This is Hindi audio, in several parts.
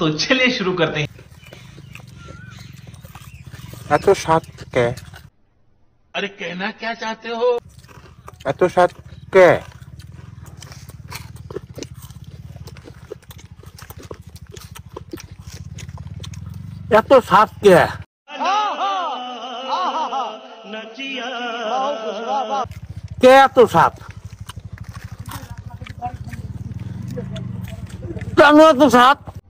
तो चलिए शुरू करते हैं এত সাত কে अरे कहना क्या चाहते हो এত সাত কে এত সাত কে কে এত সাত কেন এত সাত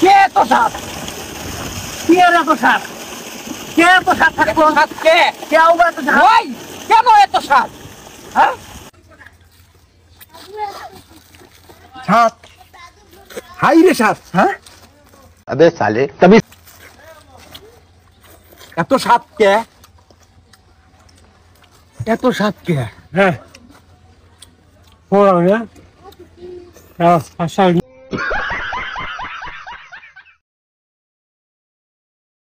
কে এত সাপ? কে এত সাপ? কে এত সাপ থাকে সাপ কে? কে আবার এত সাপ? ওই কেন এত সাপ? হ্যাঁ? সাপ। হাই রে সাপ। হ্যাঁ? আবে সালে তবে এত সাপ কে? এত সাপ কে? হ্যাঁ।, হ্যাঁ।, হ্যাঁ